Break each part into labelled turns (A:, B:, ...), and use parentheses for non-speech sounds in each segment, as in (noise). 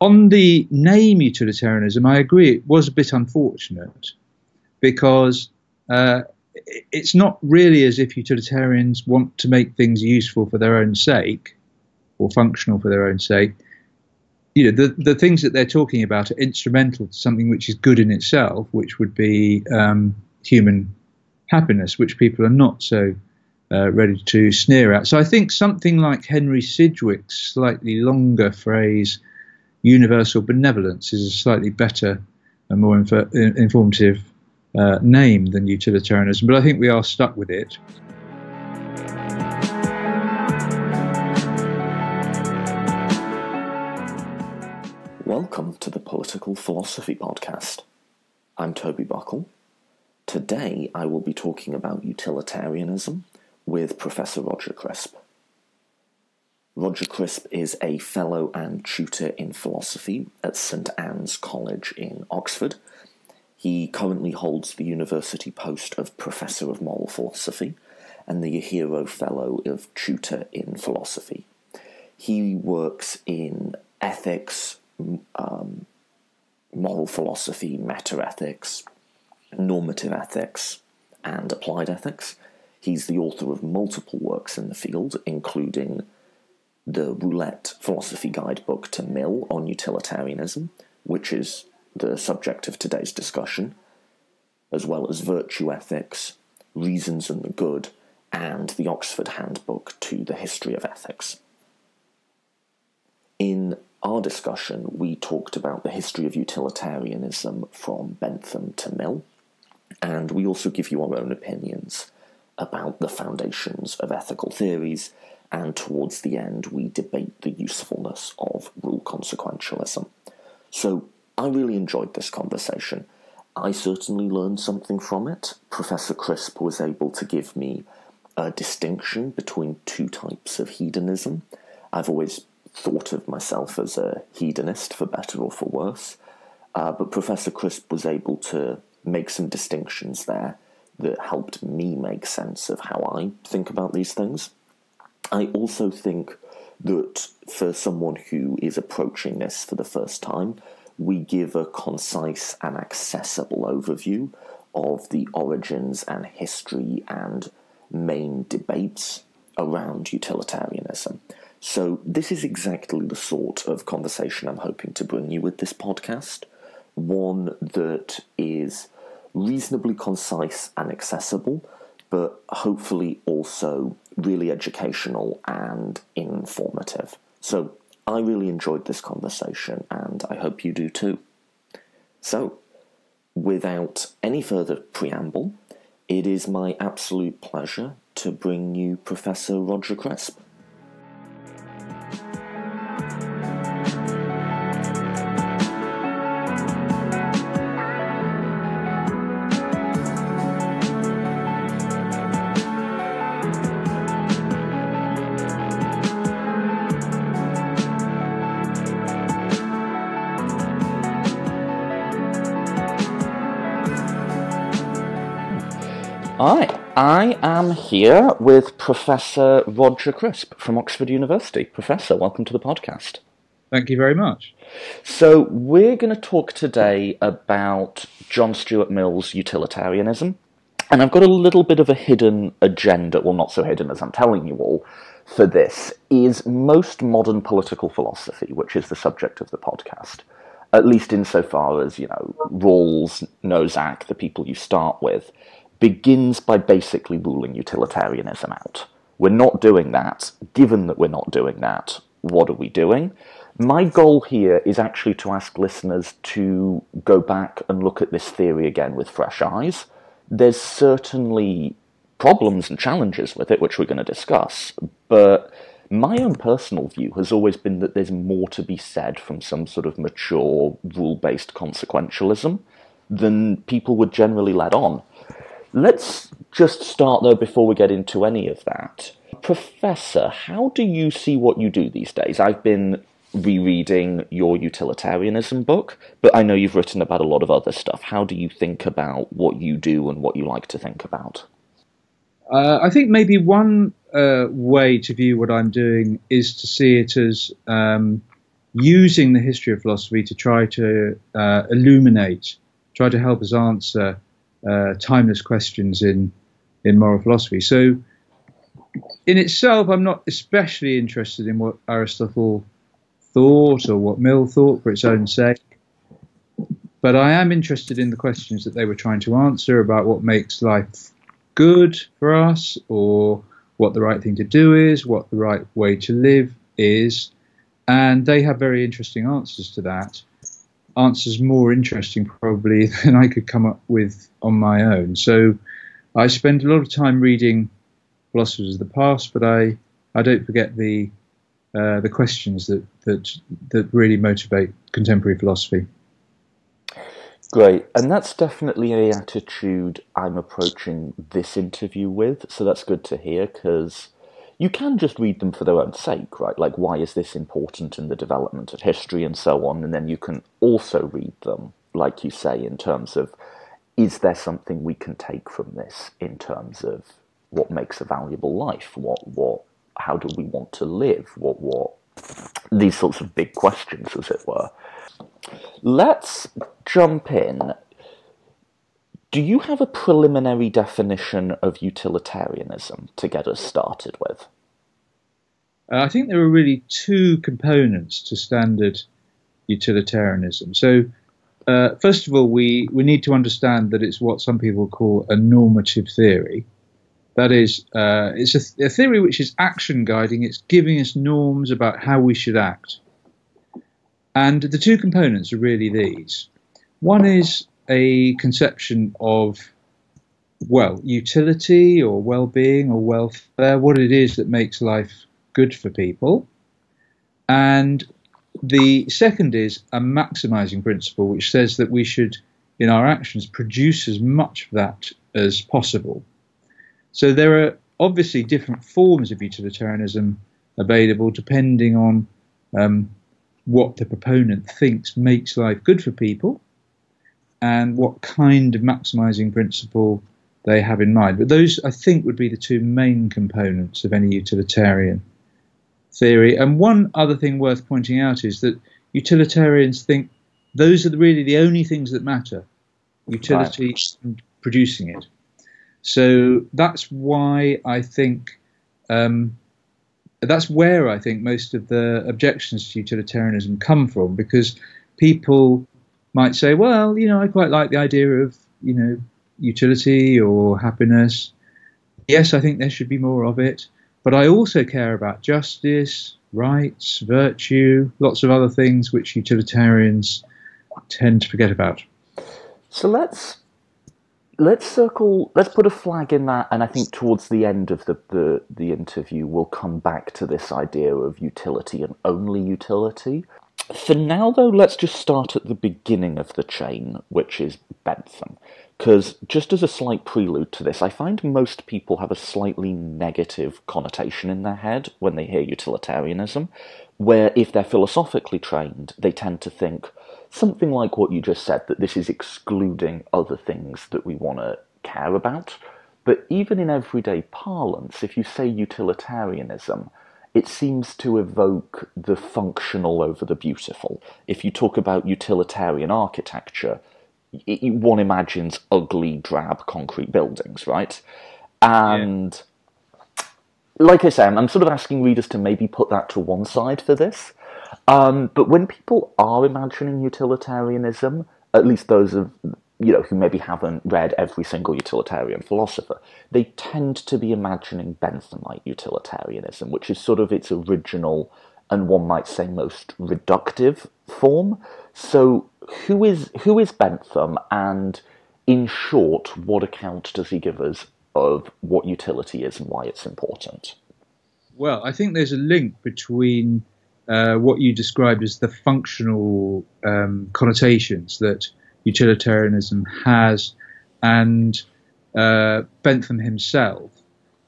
A: on the name utilitarianism, I agree it was a bit unfortunate because uh, it's not really as if utilitarians want to make things useful for their own sake or functional for their own sake. You know, the, the things that they're talking about are instrumental to something which is good in itself, which would be um, human happiness, which people are not so uh, ready to sneer at. So I think something like Henry Sidgwick's slightly longer phrase, universal benevolence, is a slightly better and more inf- informative uh, name than utilitarianism, but I think we are stuck with it.
B: Welcome to the Political Philosophy Podcast. I'm Toby Buckle. Today I will be talking about utilitarianism with Professor Roger Crisp. Roger Crisp is a fellow and tutor in philosophy at St Anne's College in Oxford he currently holds the university post of Professor of Moral Philosophy and the Uehiro Fellow of Tutor in Philosophy. He works in ethics, um, moral philosophy, meta ethics, normative ethics, and applied ethics. He's the author of multiple works in the field, including the Routledge Philosophy Guidebook to Mill on Utilitarianism, which is the subject of today's discussion, as well as virtue ethics, reasons and the good, and the Oxford Handbook to the History of Ethics. In our discussion, we talked about the history of utilitarianism from Bentham to Mill, and we also give you our own opinions about the foundations of ethical theories, and towards the end, we debate the usefulness of rule consequentialism. So, I really enjoyed this conversation. I certainly learned something from it. Professor Crisp was able to give me a distinction between two types of hedonism. I've always thought of myself as a hedonist, for better or for worse, uh, but Professor Crisp was able to make some distinctions there that helped me make sense of how I think about these things. I also think that for someone who is approaching this for the first time, we give a concise and accessible overview of the origins and history and main debates around utilitarianism. So, this is exactly the sort of conversation I'm hoping to bring you with this podcast. One that is reasonably concise and accessible, but hopefully also really educational and informative. So, I really enjoyed this conversation, and I hope you do too. So, without any further preamble, it is my absolute pleasure to bring you Professor Roger Crisp. I am here with Professor Roger Crisp from Oxford University. Professor, welcome to the podcast.
A: Thank you very much.
B: So, we're going to talk today about John Stuart Mill's utilitarianism. And I've got a little bit of a hidden agenda, well, not so hidden as I'm telling you all, for this, is most modern political philosophy, which is the subject of the podcast. At least insofar as, you know, Rawls, Nozick, the people you start with, begins by basically ruling utilitarianism out. We're not doing that. Given that we're not doing that, what are we doing? My goal here is actually to ask listeners to go back and look at this theory again with fresh eyes. There's certainly problems and challenges with it, which we're going to discuss, but my own personal view has always been that there's more to be said from some sort of mature, rule based consequentialism than people would generally let on. Let's just start though before we get into any of that. Professor, how do you see what you do these days? I've been rereading your utilitarianism book, but I know you've written about a lot of other stuff. How do you think about what you do and what you like to think about?
A: Uh, I think maybe one uh, way to view what I'm doing is to see it as um, using the history of philosophy to try to uh, illuminate, try to help us answer uh, timeless questions in in moral philosophy. So, in itself, I'm not especially interested in what Aristotle thought or what Mill thought for its own sake. But I am interested in the questions that they were trying to answer about what makes life good for us, or what the right thing to do is, what the right way to live is. And they have very interesting answers to that. Answers more interesting, probably, (laughs) than I could come up with on my own. So I spend a lot of time reading philosophers of the past, but I, I don't forget the uh, the questions that, that that really motivate contemporary philosophy.
B: Great, and that's definitely a attitude I'm approaching this interview with. So that's good to hear because you can just read them for their own sake, right? Like, why is this important in the development of history and so on? And then you can also read them, like you say, in terms of is there something we can take from this in terms of what makes a valuable life? What what how do we want to live? What what these sorts of big questions, as it were. Let's jump in. Do you have a preliminary definition of utilitarianism to get us started with?
A: Uh, I think there are really two components to standard utilitarianism. So, uh, first of all, we, we need to understand that it's what some people call a normative theory. That is, uh, it's a, a, theory which is action guiding, it's giving us norms about how we should act. And the two components are really these. One is a conception of, well, utility or well being or welfare, what it is that makes life good for people. And the second is a maximizing principle, which says that we should, in our actions, produce as much of that as possible. So there are obviously different forms of utilitarianism available depending on um, what the proponent thinks makes life good for people and what kind of maximizing principle they have in mind. But those, I think, would be the two main components of any utilitarian theory. And one other thing worth pointing out is that utilitarians think those are really the only things that matter utility right. and producing it. So that's why I think um, that's where I think most of the objections to utilitarianism come from, because people might say, well, you know, I quite like the idea of, you know, utility or happiness. Yes, I think there should be more of it, but I also care about justice, rights, virtue, lots of other things which utilitarians tend to forget about.
B: So let's let's circle let's put a flag in that and i think towards the end of the, the, the interview we'll come back to this idea of utility and only utility for now though let's just start at the beginning of the chain which is bentham because just as a slight prelude to this i find most people have a slightly negative connotation in their head when they hear utilitarianism where if they're philosophically trained they tend to think something like what you just said, that this is excluding other things that we want to care about. But even in everyday parlance, if you say utilitarianism, it seems to evoke the functional over the beautiful. If you talk about utilitarian architecture, it, one imagines ugly, drab concrete buildings, right? And yeah. like I say, I'm sort of asking readers to maybe put that to one side for this um, but when people are imagining utilitarianism, at least those of you know who maybe haven't read every single utilitarian philosopher, they tend to be imagining Benthamite utilitarianism, which is sort of its original and one might say most reductive form. So who is who is Bentham and in short, what account does he give us of what utility is and why it's important?
A: Well, I think there's a link between uh, what you described as the functional um, connotations that utilitarianism has, and uh, Bentham himself,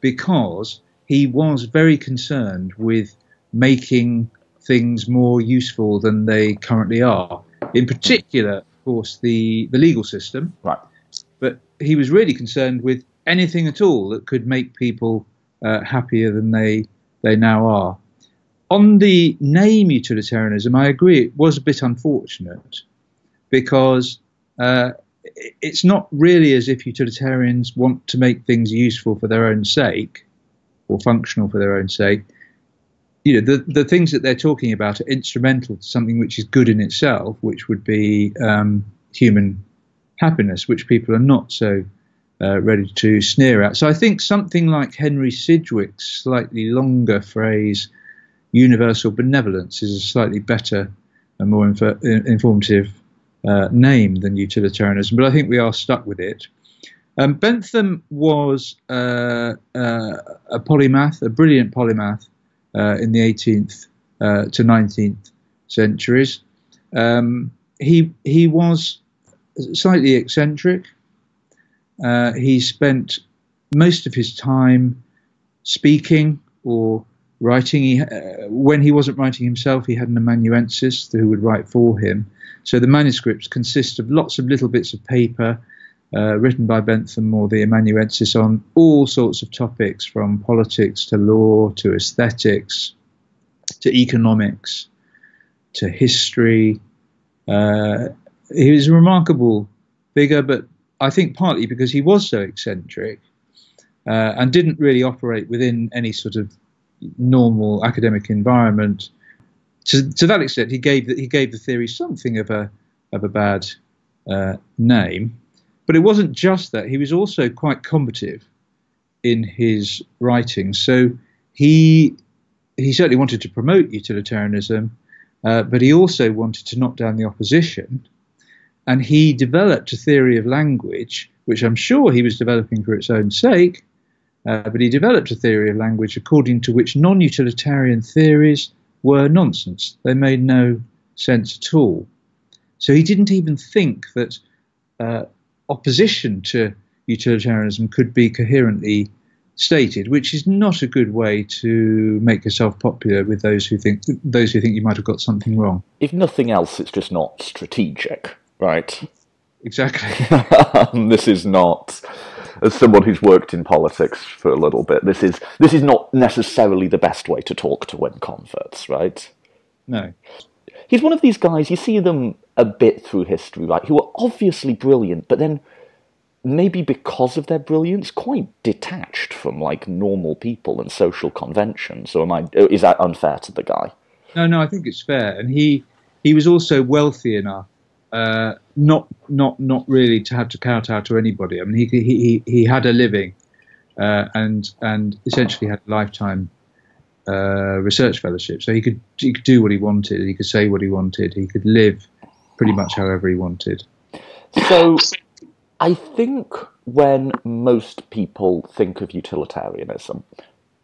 A: because he was very concerned with making things more useful than they currently are. In particular, of course, the, the legal system.
B: Right.
A: But he was really concerned with anything at all that could make people uh, happier than they they now are. on the name utilitarianism, I agree it was a bit unfortunate because uh, it's not really as if utilitarians want to make things useful for their own sake or functional for their own sake. You know, the, the things that they're talking about are instrumental to something which is good in itself, which would be um, human happiness, which people are not so uh, ready to sneer at. So I think something like Henry Sidgwick's slightly longer phrase, universal benevolence, is a slightly better and more inf- informative uh, name than utilitarianism, but I think we are stuck with it. Um, Bentham was uh, uh, a polymath, a brilliant polymath uh, in the 18th uh, to 19th centuries. Um, he he was slightly eccentric. He spent most of his time speaking or writing. He, uh, when he wasn't writing himself, he had an amanuensis who would write for him. So the manuscripts consist of lots of little bits of paper uh, written by Bentham or the amanuensis on all sorts of topics, from politics to law to aesthetics to economics to history. Uh, he was a remarkable figure, but I think partly because he was so eccentric uh, and didn't really operate within any sort of normal academic environment. To, to that extent, he gave the, he gave the theory something of a of a bad uh, name, but it wasn't just that. He was also quite combative in his writing. So he he certainly wanted to promote utilitarianism, uh, but he also wanted to knock down the opposition and he developed a theory of language, which I'm sure he was developing for its own sake, uh, but he developed a theory of language according to which non utilitarian theories were nonsense. They made no sense at all. So he didn't even think that uh, opposition to utilitarianism could be coherently stated, which is not a good way to make yourself popular with those who think those who think you might have got something wrong.
B: If nothing else, it's just not strategic. Right.
A: Exactly. (laughs)
B: this is not as someone who's worked in politics for a little bit, this is this is not necessarily the best way to talk to win converts, right?
A: No.
B: He's one of these guys, you see them a bit through history, right, who are obviously brilliant, but then maybe because of their brilliance, quite detached from like normal people and social conventions. Or am I is that unfair to the guy?
A: No, no, I think it's fair. And he he was also wealthy enough uh, not not not really to have to kowtow to anybody. I mean, he he he had a living, uh, and and essentially had a lifetime uh, research fellowship. So he could he could do what he wanted. He could say what he wanted. He could live pretty much however he wanted.
B: So, I think when most people think of utilitarianism,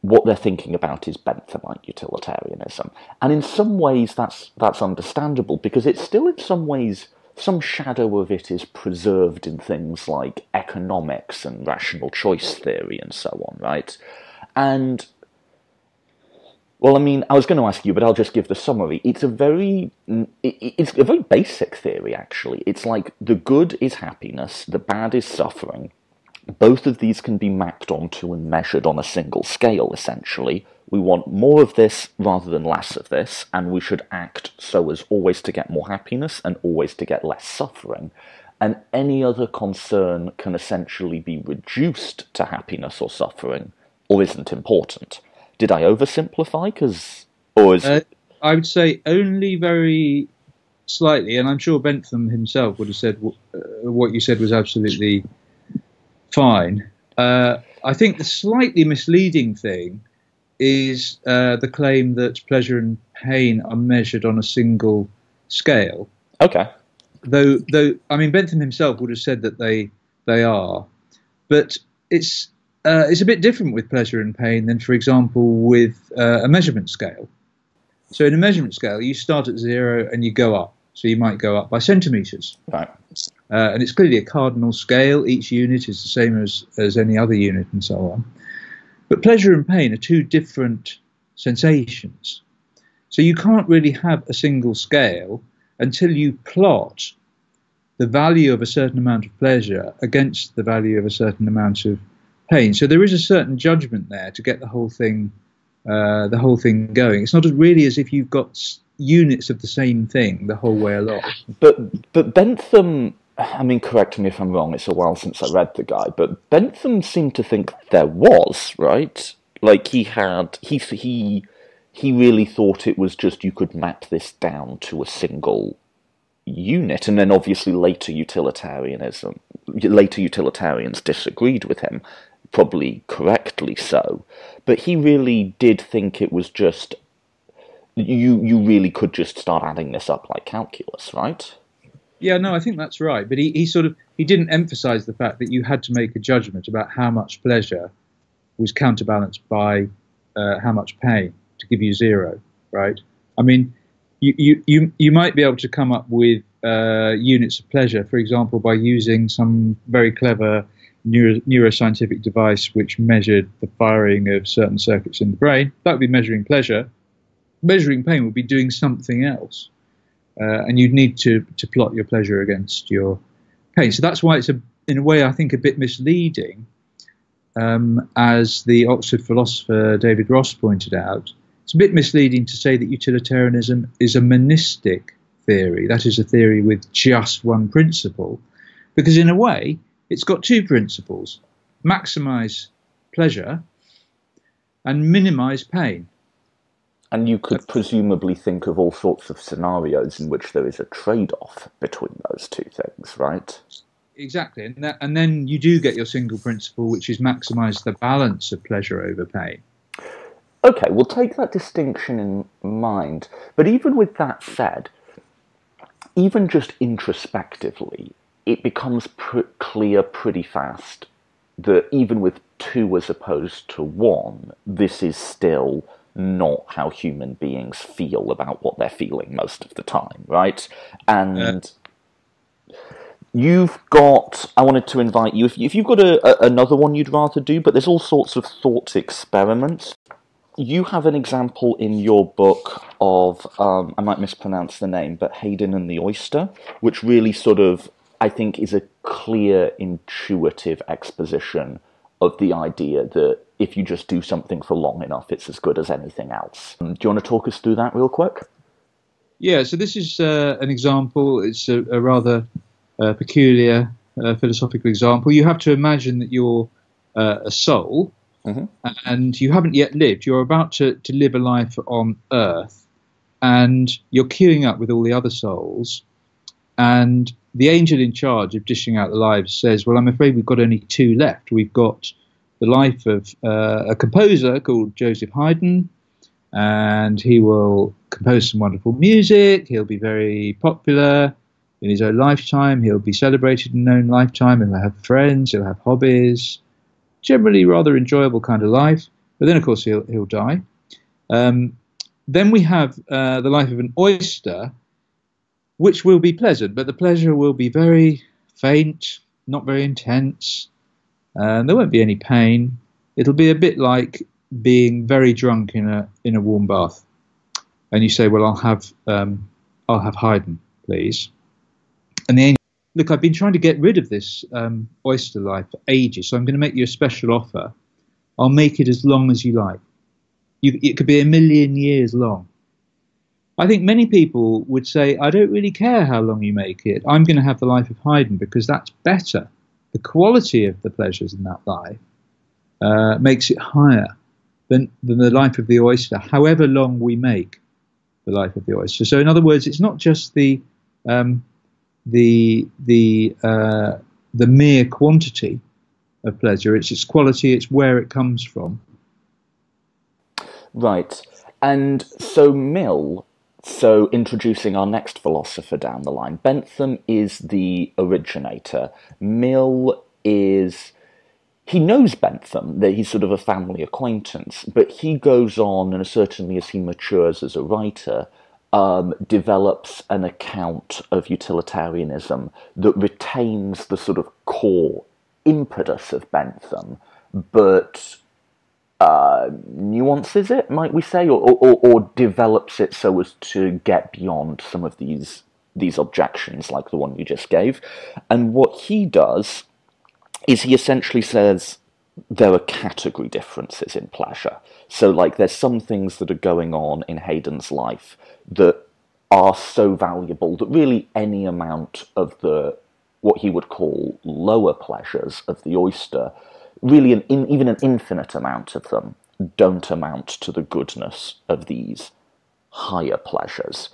B: what they're thinking about is Benthamite utilitarianism, and in some ways that's that's understandable because it's still in some ways some shadow of it is preserved in things like economics and rational choice theory and so on, right? And well, I mean, I was going to ask you, but I'll just give the summary. It's a very, it's a very basic theory, actually. It's like the good is happiness, the bad is suffering. Both of these can be mapped onto and measured on a single scale, essentially, we want more of this rather than less of this, and we should act so as always to get more happiness and always to get less suffering. And any other concern can essentially be reduced to happiness or suffering, or isn't important. Did I oversimplify? Because, or is uh,
A: I would say only very slightly, and I'm sure Bentham himself would have said uh, what you said was absolutely fine. Uh, I think the slightly misleading thing is uh, the claim that pleasure and pain are measured on a single scale.
B: Okay.
A: Though, though I mean, Bentham himself would have said that they they are, but it's uh, it's a bit different with pleasure and pain than, for example, with uh, a measurement scale. So in a measurement scale, you start at zero and you go up. So you might go up by centimeters.
B: Right.
A: Uh, and it's clearly a cardinal scale. Each unit is the same as, as any other unit and so on. But pleasure and pain are two different sensations. So you can't really have a single scale until you plot the value of a certain amount of pleasure against the value of a certain amount of pain. So there is a certain judgment there to get the whole thing uh, the whole thing going. It's not really as if you've got units of the same thing the whole way along.
B: But but Bentham, I mean, correct me if I'm wrong. It's a while since I read the guy, but Bentham seemed to think there was right. Like he had he he he really thought it was just you could map this down to a single unit, and then obviously later utilitarianism, later utilitarians disagreed with him, probably correctly so, but he really did think it was just you you really could just start adding this up like calculus, right?
A: Yeah, no, I think that's right. But he, he sort of he didn't emphasize the fact that you had to make a judgment about how much pleasure was counterbalanced by uh, how much pain to give you zero, right? I mean, you, you, you, you might be able to come up with uh, units of pleasure, for example, by using some very clever neuro, neuroscientific device which measured the firing of certain circuits in the brain. That would be measuring pleasure. Measuring pain would be doing something else. Uh, and you'd need to, to plot your pleasure against your pain. So that's why it's, a, in a way, I think, a bit misleading. Um, as the Oxford philosopher David Ross pointed out, it's a bit misleading to say that utilitarianism is a monistic theory, that is, a theory with just one principle, because in a way, it's got two principles maximize pleasure and minimize pain.
B: And you could presumably think of all sorts of scenarios in which there is a trade off between those two things, right?
A: Exactly. And, that, and then you do get your single principle, which is maximize the balance of pleasure over pain.
B: Okay, we'll take that distinction in mind. But even with that said, even just introspectively, it becomes pr- clear pretty fast that even with two as opposed to one, this is still not how human beings feel about what they're feeling most of the time, right? And you've got. I wanted to invite you if, if you've got a, a, another one you'd rather do, but there's all sorts of thought experiments. You have an example in your book of um, I might mispronounce the name, but Haydn and the Oyster, which really sort of I think is a clear, intuitive exposition of the idea that if you just do something for long enough, it's as good as anything else. Um, do you want to talk us through that real quick?
A: Yeah, so this is uh, an example. It's a, a rather uh, peculiar uh, philosophical example. You have to imagine that you're uh, a soul mm-hmm. and you haven't yet lived. You're about to, to live a life on Earth and you're queuing up with all the other souls. And the angel in charge of dishing out the lives says, Well, I'm afraid we've got only two left. We've got the life of uh, a composer called Joseph Haydn, and he will compose some wonderful music. He'll be very popular in his own lifetime. He'll be celebrated in his own lifetime. He'll have friends. He'll have hobbies. Generally, rather enjoyable kind of life. But then, of course, he'll he'll die. Um, then we have uh, the life of an oyster, which will be pleasant, but the pleasure will be very faint, not very intense. And there won't be any pain. It'll be a bit like being very drunk in a in a warm bath, and you say, "Well, I'll have um, I'll have Haydn, please." And the angel, look, I've been trying to get rid of this um, oyster life for ages, so I'm going to make you a special offer. I'll make it as long as you like. You, it could be a million years long. I think many people would say, I don't really care how long you make it. I'm going to have the life of Haydn because that's better. The quality of the pleasures in that life uh, makes it higher than, than the life of the oyster, however long we make the life of the oyster. So, in other words, it's not just the um, the the uh, the mere quantity of pleasure; it's its quality, it's where it comes from.
B: Right, and so Mill so, introducing our next philosopher down the line, Bentham is the originator. Mill is. He knows Bentham, that he's sort of a family acquaintance, but he goes on, and certainly as he matures as a writer, um, develops an account of utilitarianism that retains the sort of core impetus of Bentham, but uh, nuances it, might we say, or, or, or develops it so as to get beyond some of these these objections, like the one you just gave. And what he does is he essentially says, there are category differences in pleasure. So, like, there's some things that are going on in Haydn's life that are so valuable that really any amount of the what he would call lower pleasures of the oyster, really an in, even an infinite amount of them, don't amount to the goodness of these higher pleasures.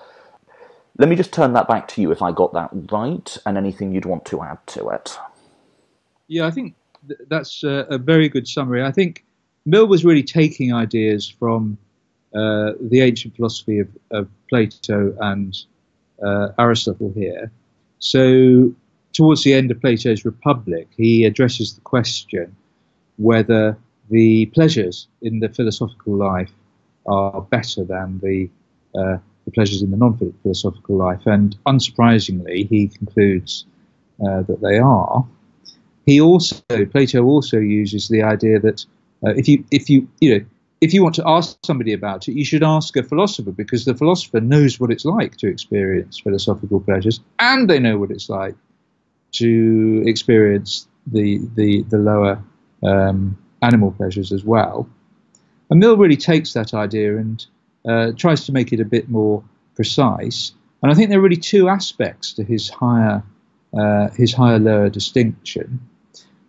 B: Let me just turn that back to you if I got that right, and anything you'd want to add to it.
A: Yeah, I think th- that's a, a, very good summary. I think Mill was really taking ideas from uh, the ancient philosophy of, of Plato and uh, Aristotle here. So, towards the end of Plato's Republic, he addresses the question whether the pleasures in the philosophical life are better than the uh, the pleasures in the non-philosophical life. And unsurprisingly, he concludes uh, that they are. He also, Plato also uses the idea that uh, if you, if you, you know, if you want to ask somebody about it, you should ask a philosopher because the philosopher knows what it's like to experience philosophical pleasures, and they know what it's like to experience the the the lower um, animal pleasures as well. And Mill really takes that idea and uh, tries to make it a bit more precise. And I think there are really two aspects to his higher uh, his higher lower distinction.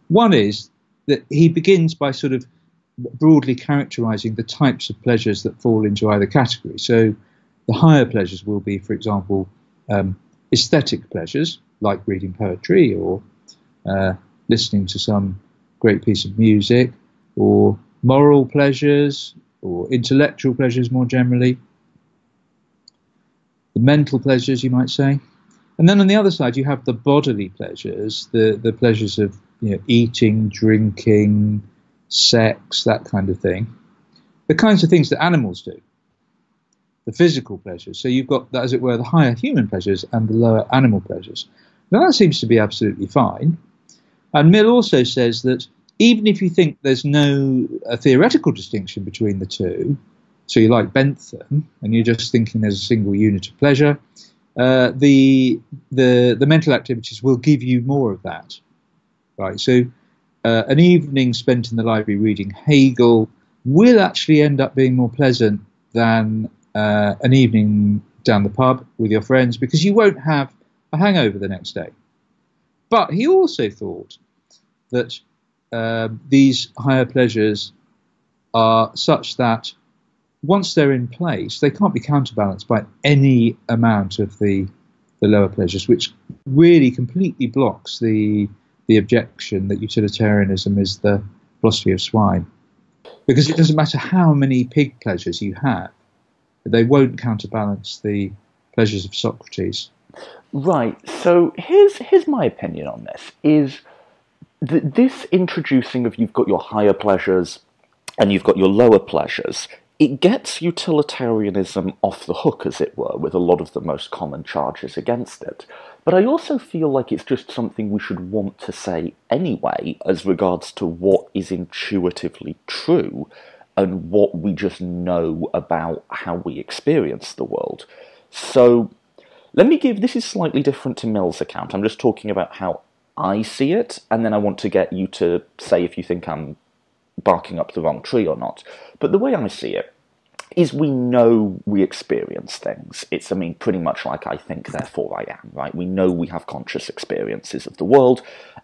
A: One is that he begins by sort of broadly characterizing the types of pleasures that fall into either category. So the higher pleasures will be, for example, um, aesthetic pleasures like reading poetry or uh, listening to some great piece of music, or moral pleasures, or intellectual pleasures more generally, the mental pleasures, you might say. And then on the other side, you have the bodily pleasures, the, the pleasures of you know, eating, drinking, sex, that kind of thing. The kinds of things that animals do, the physical pleasures. So you've got, as it were, the higher human pleasures and the lower animal pleasures. Now that seems to be absolutely fine. And Mill also says that even if you think there's no theoretical distinction between the two, so you like Bentham and you're just thinking there's a single unit of pleasure, uh, the the the mental activities will give you more of that, right? So uh, an evening spent in the library reading Hegel will actually end up being more pleasant than uh, an evening down the pub with your friends because you won't have a hangover the next day. But he also thought that uh, these higher pleasures are such that once they're in place, they can't be counterbalanced by any amount of the the lower pleasures, which really completely blocks the the objection that utilitarianism is the philosophy of swine. Because it doesn't matter how many pig pleasures you have, they won't counterbalance the pleasures of Socrates.
B: Right. So here's here's my opinion on this: is th- this introducing of you've got your higher pleasures and you've got your lower pleasures, it gets utilitarianism off the hook, as it were, with a lot of the most common charges against it. But I also feel like it's just something we should want to say anyway, as regards to what is intuitively true and what we just know about how we experience the world. So, let me give this is slightly different to Mill's account. I'm just talking about how I see it, and then I want to get you to say if you think I'm barking up the wrong tree or not. But the way I see it is we know we experience things. It's, I mean, pretty much like I think, therefore I am, right? We know we have conscious experiences of the world,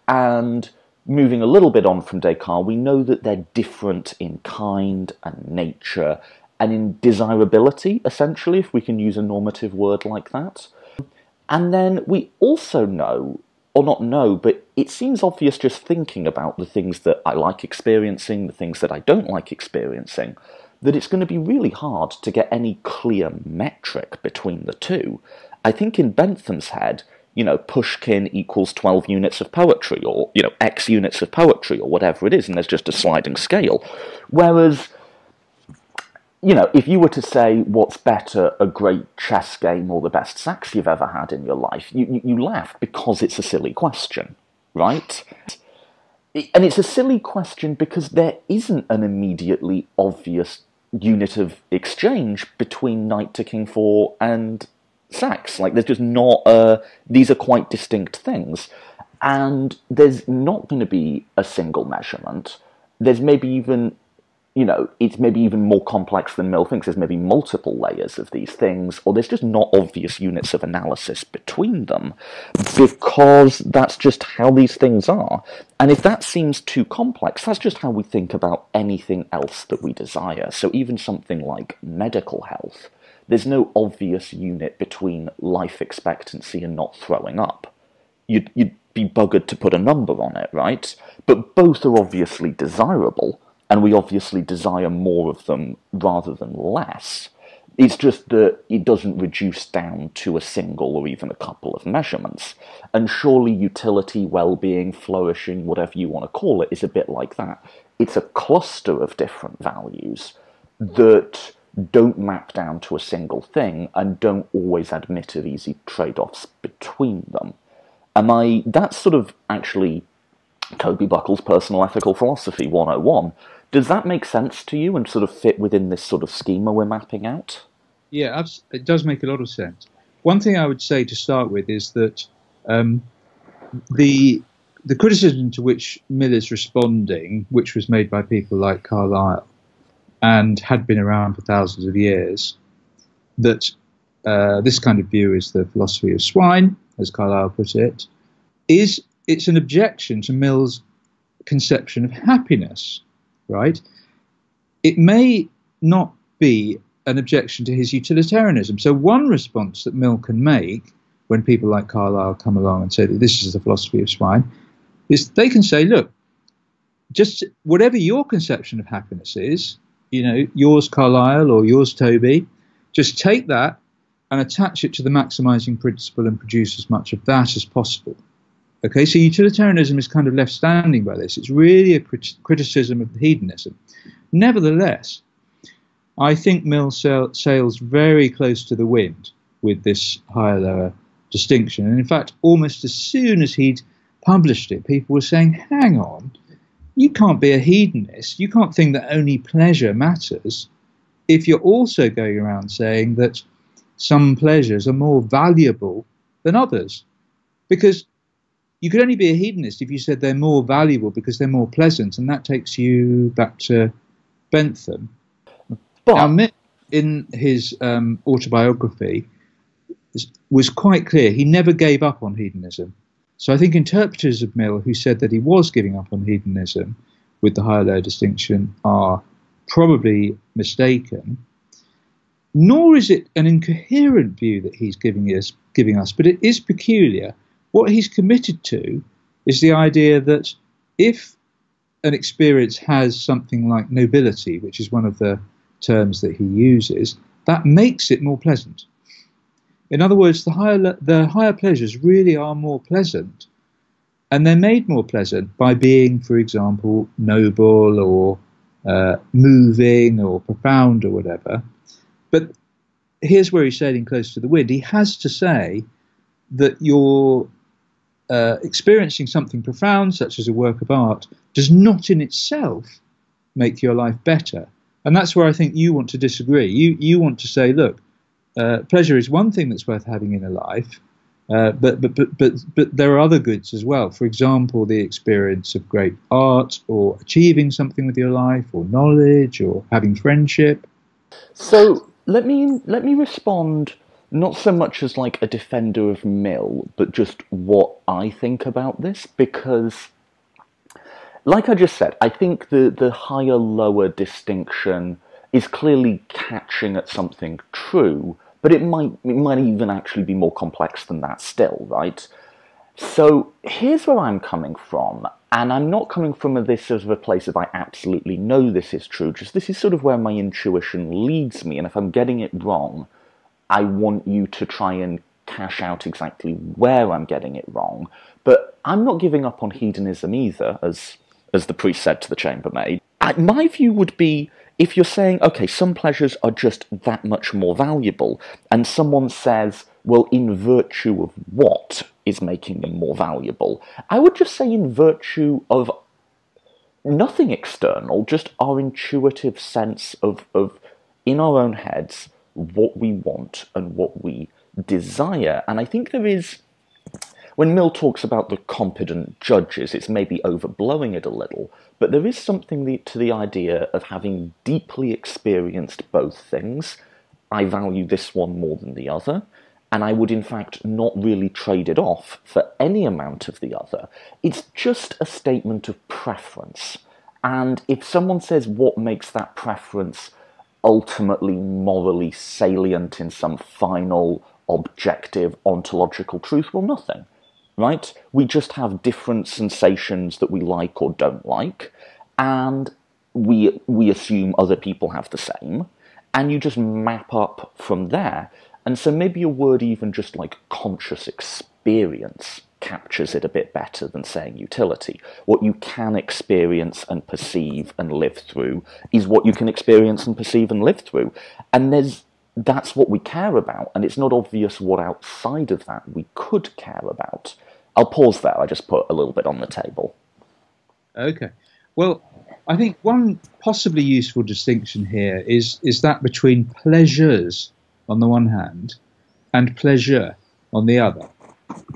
B: and moving a little bit on from Descartes, we know that they're different in kind and nature and in desirability, essentially, if we can use a normative word like that. And then we also know or not know, but it seems obvious just thinking about the things that I like experiencing, the things that I don't like experiencing, that it's going to be really hard to get any clear metric between the two. I think in Bentham's head, you know, pushpin equals 12 units of poetry, or, you know, X units of poetry, or whatever it is, and there's just a sliding scale. Whereas you know, if you were to say what's better, a great chess game or the best sex you've ever had in your life, you, you, you laugh because it's a silly question, right? And it's a silly question because there isn't an immediately obvious unit of exchange between knight to king 4 and sex. Like, there's just not a. These are quite distinct things. And there's not going to be a single measurement there's maybe even you know, it's maybe even more complex than Mill thinks. There's maybe multiple layers of these things, or there's just not obvious units of analysis between them, because that's just how these things are. And if that seems too complex, that's just how we think about anything else that we desire. So even something like medical health, there's no obvious unit between life expectancy and not throwing up. You'd, you'd be buggered to put a number on it, right? But both are obviously desirable and we obviously desire more of them rather than less. It's just that it doesn't reduce down to a single or even a couple of measurements. And surely utility, well being, flourishing, whatever you want to call it, is a bit like that. It's a cluster of different values that don't map down to a single thing and don't always admit of easy trade offs between them. Am I. That's sort of actually Toby Buckle's Personal Ethical Philosophy 101 does that make sense to you and sort of fit within this sort of schema we're mapping out?
A: Yeah, it does make a lot of sense. One thing I would say to start with is that um, the the criticism to which Mill is responding, which was made by people like Carlyle and had been around for thousands of years, that uh, this kind of view is the philosophy of swine, as Carlyle put it, is it's an objection to Mill's conception of happiness right? It may not be an objection to his utilitarianism. So, one response that Mill can make when people like Carlyle come along and say that this is the philosophy of swine is they can say, look, just whatever your conception of happiness is, you know, yours Carlyle or yours Toby, just take that and attach it to the maximizing principle and produce as much of that as possible. Okay, so utilitarianism is kind of left standing by this. It's really a crit- criticism of hedonism. Nevertheless, I think Mill sails very close to the wind with this higher lower distinction. And in fact, almost as soon as he'd published it, people were saying, hang on, you can't be a hedonist. You can't think that only pleasure matters if you're also going around saying that some pleasures are more valuable than others. Because you could only be a hedonist if you said they're more valuable because they're more pleasant, and that takes you back to Bentham. But now, Mill, in his um, autobiography, was quite clear he never gave up on hedonism. So I think interpreters of Mill who said that he was giving up on hedonism with the higher low distinction are probably mistaken. Nor is it an incoherent view that he's giving us, giving us, but it is peculiar what he's committed to is the idea that if an experience has something like nobility, which is one of the terms that he uses, that makes it more pleasant. In other words, the higher, the higher pleasures really are more pleasant, and they're made more pleasant by being, for example, noble or uh, moving or profound or whatever. But here's where he's sailing close to the wind. He has to say that your uh, experiencing something profound, such as a work of art, does not in itself make your life better. And that's where I think you want to disagree. You, you want to say, look, uh, pleasure is one thing that's worth having in a life, uh, but, but, but, but, but there are other goods as well. For example, the experience of great art, or achieving something with your life, or knowledge, or having friendship.
B: So let me let me respond not so much as like a defender of Mill, but just what I think about this, because, like I just said, I think the, the higher lower distinction is clearly catching at something true, but it might, it might even actually be more complex than that still, right? So here's where I'm coming from, and I'm not coming from this sort of a place of I absolutely know this is true, just this is sort of where my intuition leads me, and if I'm getting it wrong, I want you to try and cash out exactly where I'm getting it wrong. But I'm not giving up on hedonism either, as as the priest said to the chambermaid. My view would be if you're saying, okay, some pleasures are just that much more valuable, and someone says, well, in virtue of what is making them more valuable, I would just say in virtue of nothing external, just our intuitive sense of, of in our own heads, what we want and what we desire. And I think there is, when Mill talks about the competent judges, it's maybe overblowing it a little, but there is something to the idea of having deeply experienced both things. I value this one more than the other, and I would in fact not really trade it off for any amount of the other. It's just a statement of preference. And if someone says what makes that preference ultimately morally salient in some final objective ontological truth, well, nothing, right? We just have different sensations that we like or don't like, and we we assume other people have the same, and you just map up from there. And so maybe a word even just like conscious experience captures it a bit better than saying utility. What you can experience and perceive and live through is what you can experience and perceive and live through. And there's that's what we care about, and it's not obvious what outside of that we could care about. I'll pause there. I just put a little bit on the table.
A: Okay. Well, I think one possibly useful distinction here is is that between pleasures on the one hand and pleasure on the other.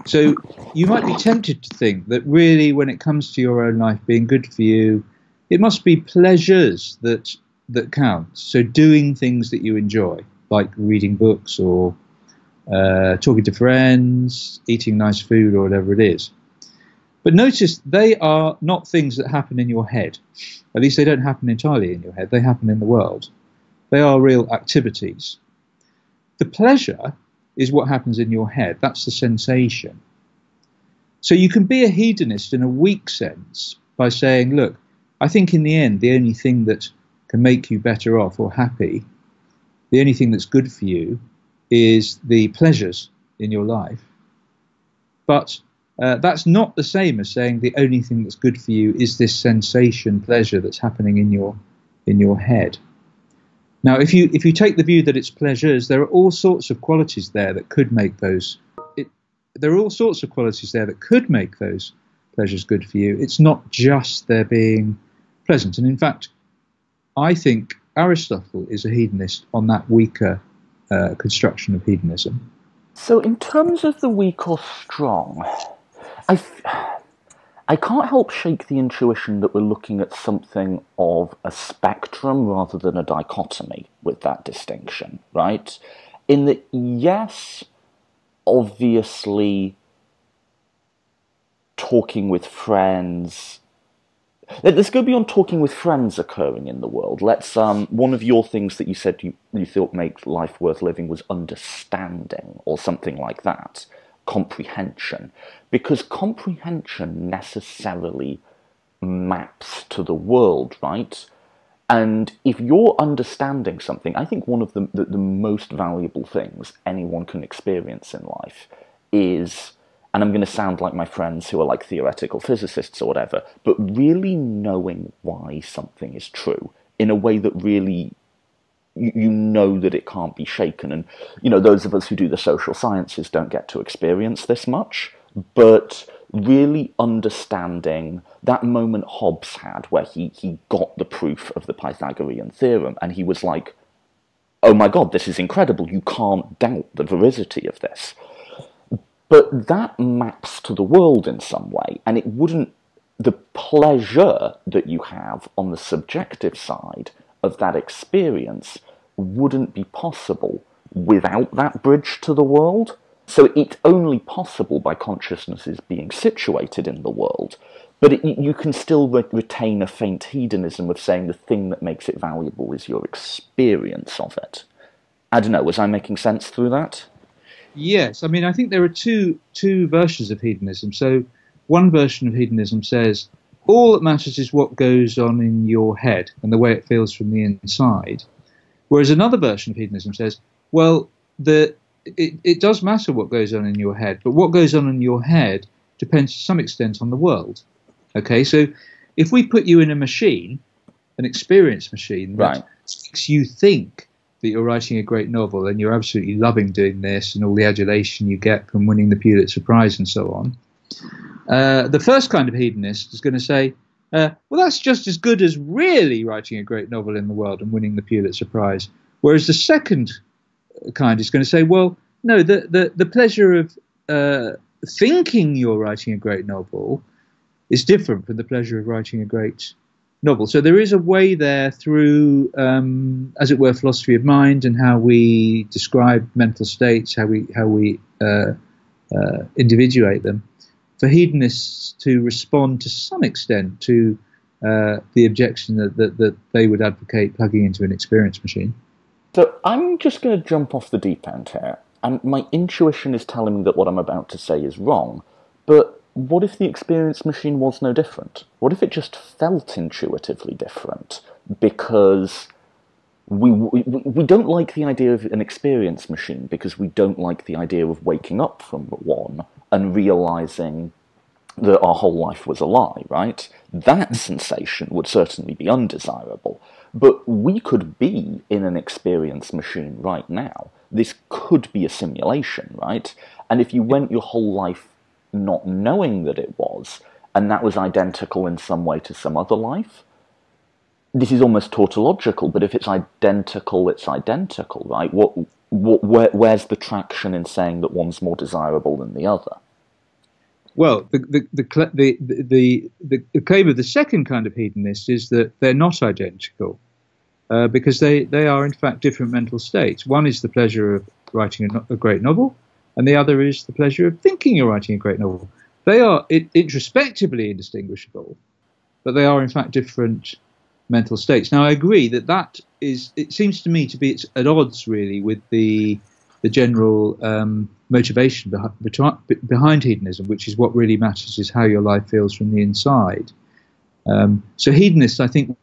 A: So you might be tempted to think that really, when it comes to your own life being good for you, it must be pleasures that that count. So doing things that you enjoy, like reading books or uh, talking to friends, eating nice food, or whatever it is. But notice they are not things that happen in your head. At least they don't happen entirely in your head. They happen in the world. They are real activities. The pleasure is what happens in your head. That's the sensation. So you can be a hedonist in a weak sense by saying, look, I think in the end, the only thing that can make you better off or happy, the only thing that's good for you, is the pleasures in your life. But uh, that's not the same as saying the only thing that's good for you is this sensation pleasure that's happening in your in your head. Now, if you if you take the view that it's pleasures, there are all sorts of qualities there that could make those. It, there are all sorts of qualities there that could make those pleasures good for you. It's not just their being pleasant, and in fact, I think Aristotle is a hedonist on that weaker uh, construction of hedonism.
B: So, in terms of the weak or strong, I. I can't help shake the intuition that we're looking at something of a spectrum rather than a dichotomy with that distinction, right? In that, yes, obviously, talking with friends. Let's go beyond talking with friends occurring in the world. Let's um, one of your things that you said you, you thought make life worth living was understanding or something like that comprehension because comprehension necessarily maps to the world, right? And if you're understanding something, I think one of the, the, the, most valuable things anyone can experience in life is, and I'm going to sound like my friends who are like theoretical physicists or whatever, but really knowing why something is true in a way that really you, know that it can't be shaken. And, you know, those of us who do the social sciences don't get to experience this much, but really understanding that moment Hobbes had where he, he got the proof of the Pythagorean theorem and he was like, oh my god, this is incredible, you can't doubt the veracity of this. But that maps to the world in some way, and it wouldn't, the pleasure that you have on the subjective side of that experience wouldn't be possible without that bridge to the world. So it's only possible by consciousnesses being situated in the world. But it, you can still re- retain a faint hedonism of saying the thing that makes it valuable is your experience of it. I don't know, was I making sense through that?
A: Yes, I mean, I think there are two two versions of hedonism. So, one version of hedonism says all that matters is what goes on in your head and the way it feels from the inside. Whereas another version of hedonism says, well, the it, it does matter what goes on in your head, but what goes on in your head depends to some extent on the world. Okay, so if we put you in a machine, an experience machine that right. makes you think that you're writing a great novel and you're absolutely loving doing this and all the adulation you get from winning the Pulitzer Prize and so on, uh, the first kind of hedonist is going to say, uh, well, that's just as good as really writing a great novel in the world and winning the Pulitzer Prize. Whereas the second kind is going to say, well, no, the, the, the pleasure of uh, thinking you're writing a great novel is different from the pleasure of writing a great novel. So there is a way there through, um, as it were, philosophy of mind and how we describe mental states, how we how we uh, uh, individuate them, for hedonists to respond to some extent to uh, the objection that, that, that they would advocate plugging into an experience machine.
B: So I'm just going to jump off the deep end here, and my intuition is telling me that what I'm about to say is wrong, but what if the experience machine was no different? What if it just felt intuitively different? Because we, we, we don't like the idea of an experience machine because we don't like the idea of waking up from one and realizing that our whole life was a lie, right? That hmm. sensation would certainly be undesirable. But we could be in an experience machine right now. This could be a simulation, right? And if you went your whole life not knowing that it was, and that was identical in some way to some other life. This is almost tautological, but if it's identical, it's identical, right? What, what, where, where's the traction in saying that one's more desirable than the other?
A: Well, the, the, the, the, the, the, claim of the second kind of hedonist is that they're not identical uh, because they, they are, in fact, different mental states. One is the pleasure of writing a, a great novel, and the other is the pleasure of thinking you're writing a great novel. They are introspectively indistinguishable, but they are in fact different mental states. Now, I agree that that is. It seems to me to be at odds really with the the general um, motivation behind, behind hedonism, which is what really matters is how your life feels from the inside. Um, so hedonists, I think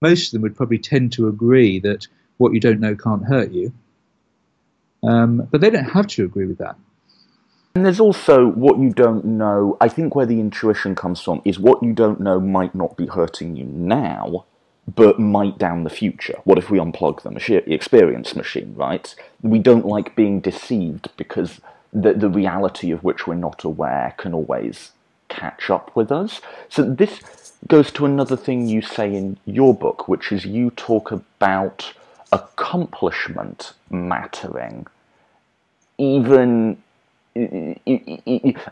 A: most of them would probably tend to agree that what you don't know can't hurt you. Um, but they don't have to agree with that.
B: And there's also what you don't know. I think where the intuition comes from is what you don't know might not be hurting you now, but might down the future. What if we unplug the machine, experience machine, right? We don't like being deceived because the, the reality of which we're not aware can always catch up with us. So this goes to another thing you say in your book, which is you talk about accomplishment mattering, even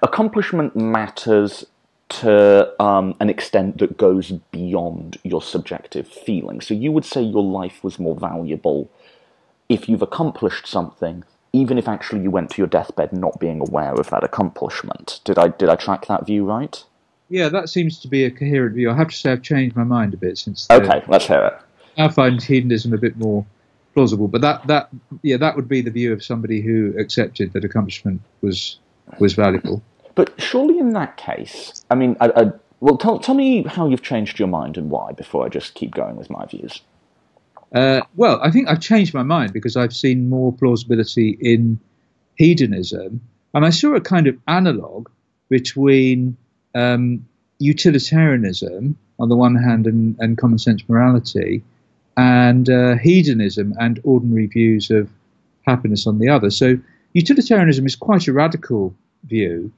B: accomplishment matters to um, an extent that goes beyond your subjective feeling. So you would say your life was more valuable if you've accomplished something, even if actually you went to your deathbed not being aware of that accomplishment. Did I did I track that view right?
A: Yeah, that seems to be a coherent view. I have to say I've changed my mind a bit since.
B: The, okay, let's hear it.
A: I find hedonism a bit more plausible. But that that yeah, that would be the view of somebody who accepted that accomplishment was was valuable.
B: But surely, in that case, I mean, I, I, well, tell tell me how you've changed your mind and why before I just keep going with my views.
A: Uh, well, I think I've changed my mind because I've seen more plausibility in hedonism, and I saw a kind of analog between um, utilitarianism on the one hand and, and common sense morality, and uh, hedonism and ordinary views of happiness on the other. So utilitarianism is quite a radical view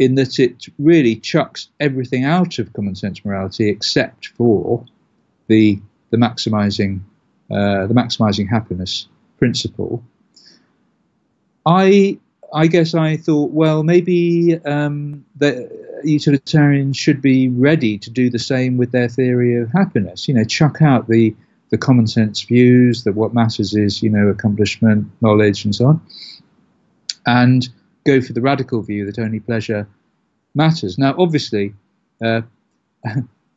A: in that it really chucks everything out of common sense morality except for the the maximizing uh, the maximizing happiness principle. I I guess I thought, well, maybe um, the utilitarians should be ready to do the same with their theory of happiness. You know, chuck out the the common sense views that what matters is, you know, accomplishment, knowledge, and so on, and go for the radical view that only pleasure matters. Now, obviously, uh, (laughs)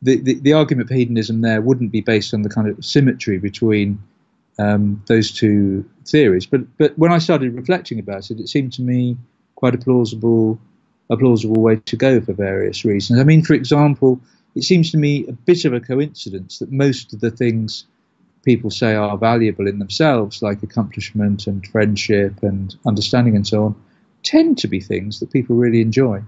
A: the, the, the argument for hedonism there wouldn't be based on the kind of symmetry between um, those two theories. But but when I started reflecting about it, it seemed to me quite a plausible a plausible way to go for various reasons. I mean, for example, it seems to me a bit of a coincidence that most of the things people say are valuable in themselves, like accomplishment and friendship and understanding and so on, tend to be things that people really enjoy.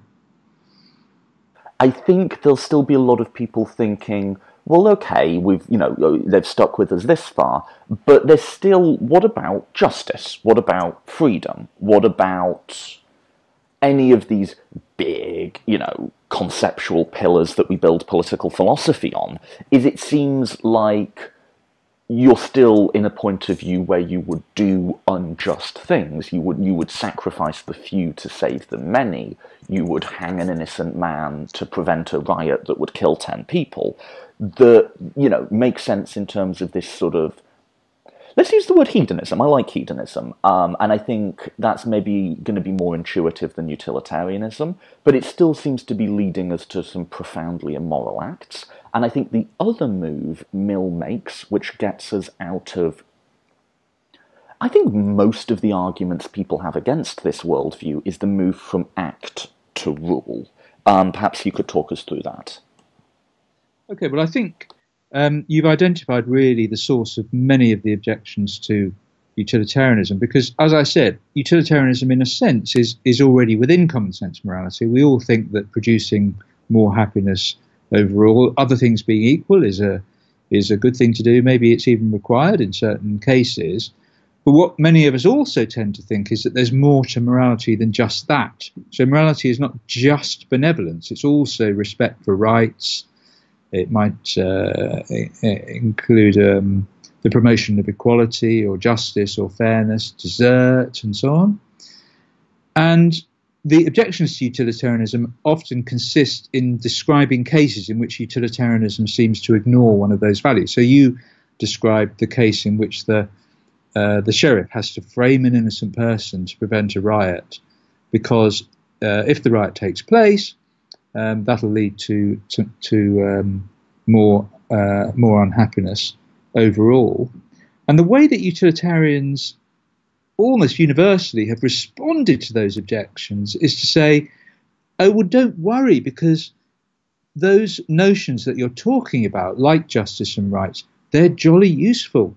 B: I think there'll still be a lot of people thinking, well, okay, we've, you know, they've stuck with us this far, but there's still, what about justice? What about freedom? What about any of these big, you know, conceptual pillars that we build political philosophy on? Is it seems like you're still in a point of view where you would do unjust things. You would you would sacrifice the few to save the many. You would hang an innocent man to prevent a riot that would kill ten people. The you know makes sense in terms of this sort of let's use the word hedonism. I like hedonism, um, and I think that's maybe going to be more intuitive than utilitarianism, but it still seems to be leading us to some profoundly immoral acts. And I think the other move Mill makes, which gets us out of I think most of the arguments people have against this worldview is the move from act to rule. Um, perhaps you could talk us through that.
A: Okay, well, I think um, you've identified really the source of many of the objections to utilitarianism because, as I said, utilitarianism in a sense is, is already within common sense morality. We all think that producing more happiness overall, other things being equal, is a is a good thing to do. Maybe it's even required in certain cases. But what many of us also tend to think is that there's more to morality than just that. So morality is not just benevolence; it's also respect for rights, it might uh, include um, the promotion of equality or justice or fairness, desert, and so on. And the objections to utilitarianism often consist in describing cases in which utilitarianism seems to ignore one of those values. So you described the case in which the uh, the sheriff has to frame an innocent person to prevent a riot because uh, if the riot takes place, um, that'll lead to to, to um, more uh, more unhappiness overall. And the way that utilitarians almost universally have responded to those objections is to say, "Oh, well, don't worry because." Those notions that you're talking about, like justice and rights, they're jolly useful.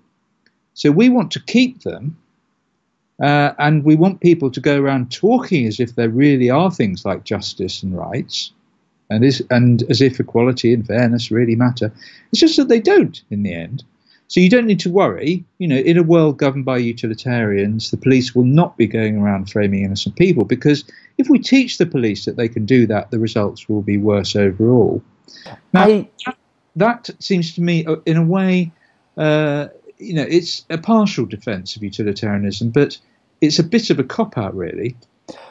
A: So we want to keep them, uh, and we want people to go around talking as if there really are things like justice and rights and is and as if equality and fairness really matter. It's just that they don't in the end. So you don't need to worry. You know, in a world governed by utilitarians, the police will not be going around framing innocent people because if we teach the police that they can do that, the results will be worse overall. Now, I... that seems to me, uh, in a way, uh, you know, it's a partial defence of utilitarianism, but it's a bit of a cop out, really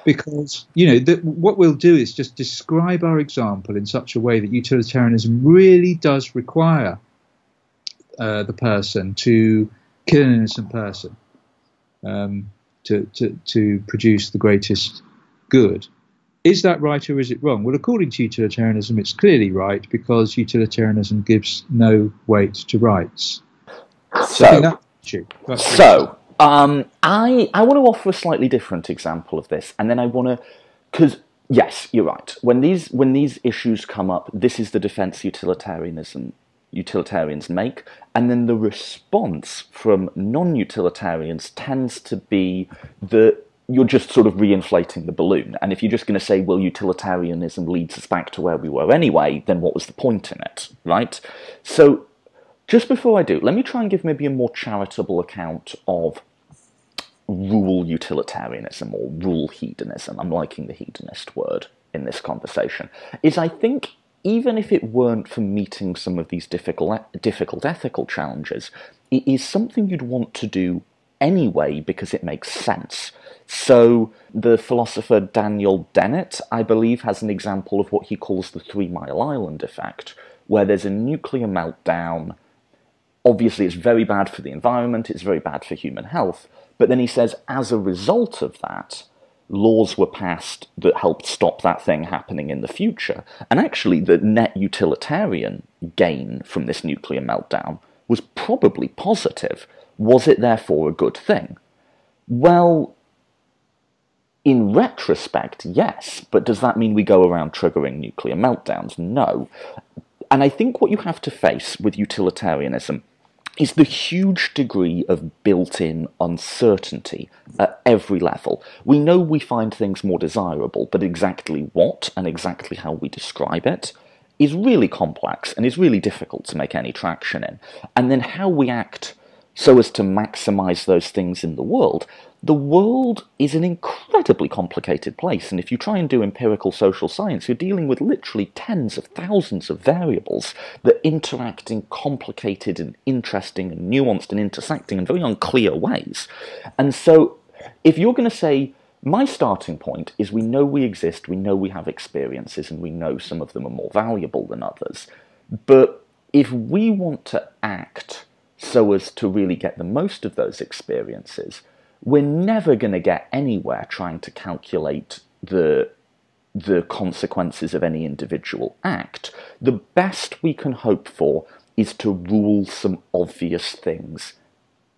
A: because you know the, what we'll do is just describe our example in such a way that utilitarianism really does require uh, the person to kill an innocent person um, to, to, to produce the greatest good. Is that right or is it wrong? Well, according to utilitarianism, it's clearly right because utilitarianism gives no weight to rights.
B: So, so, um, I I want to offer a slightly different example of this, and then I want to, because yes, you're right. When these when these issues come up, this is the defense utilitarianism utilitarians make, and then the response from non-utilitarians tends to be that you're just sort of reinflating the balloon. And if you're just going to say, well, utilitarianism leads us back to where we were anyway, then what was the point in it, right? So just before I do, let me try and give maybe a more charitable account of rule utilitarianism or rule hedonism. I'm liking the hedonist word in this conversation. Is I think even if it weren't for meeting some of these difficult, difficult ethical challenges, it is something you'd want to do anyway because it makes sense. So, the philosopher Daniel Dennett, I believe, has an example of what he calls the Three Mile Island effect, where there's a nuclear meltdown obviously it's very bad for the environment, it's very bad for human health. But then he says, as a result of that, laws were passed that helped stop that thing happening in the future. And actually, the net utilitarian gain from this nuclear meltdown was probably positive. Was it therefore a good thing? Well, in retrospect, yes, but does that mean we go around triggering nuclear meltdowns? No. And I think what you have to face with utilitarianism is the huge degree of built in uncertainty at every level. We know we find things more desirable, but exactly what and exactly how we describe it is really complex and is really difficult to make any traction in. And then how we act so as to maximize those things in the world, the world is an incredibly complicated place, and if you try and do empirical social science, you're dealing with literally tens of thousands of variables that interact in complicated and interesting and nuanced and intersecting and very unclear ways. And so, if you're going to say, my starting point is we know we exist, we know we have experiences, and we know some of them are more valuable than others. But if we want to act so as to really get the most of those experiences, we're never going to get anywhere trying to calculate the the consequences of any individual act. The best we can hope for is to rule some obvious things